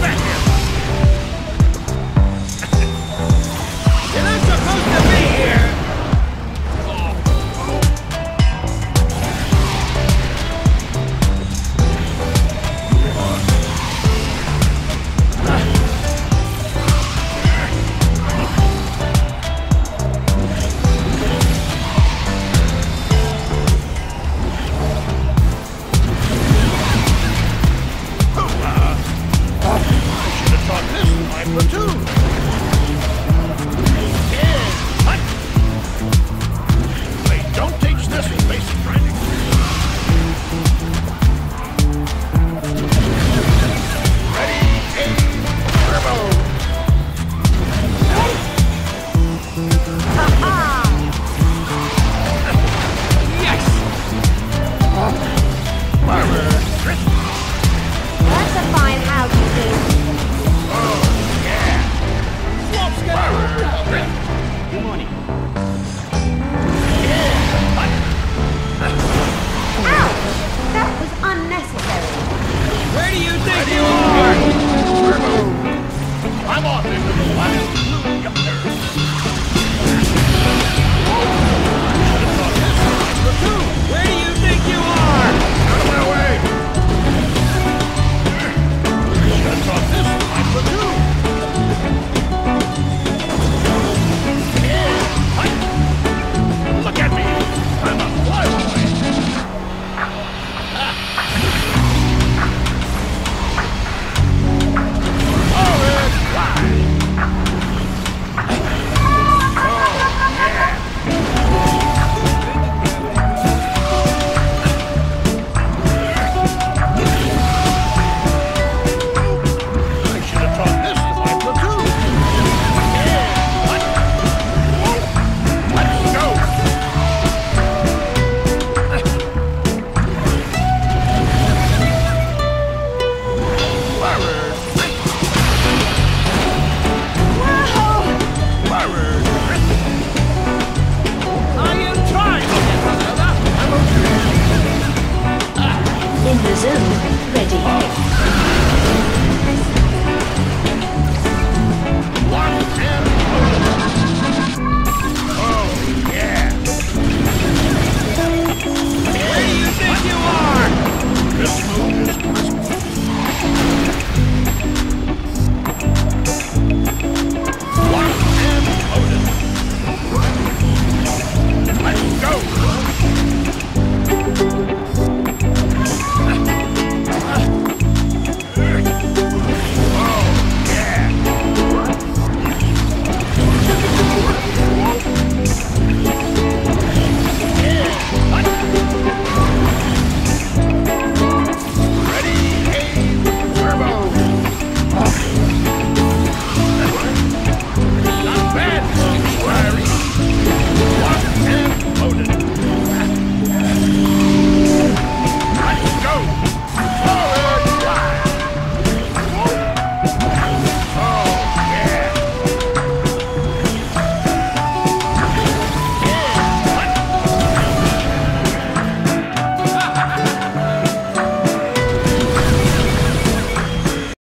back! Good morning. Zone ready.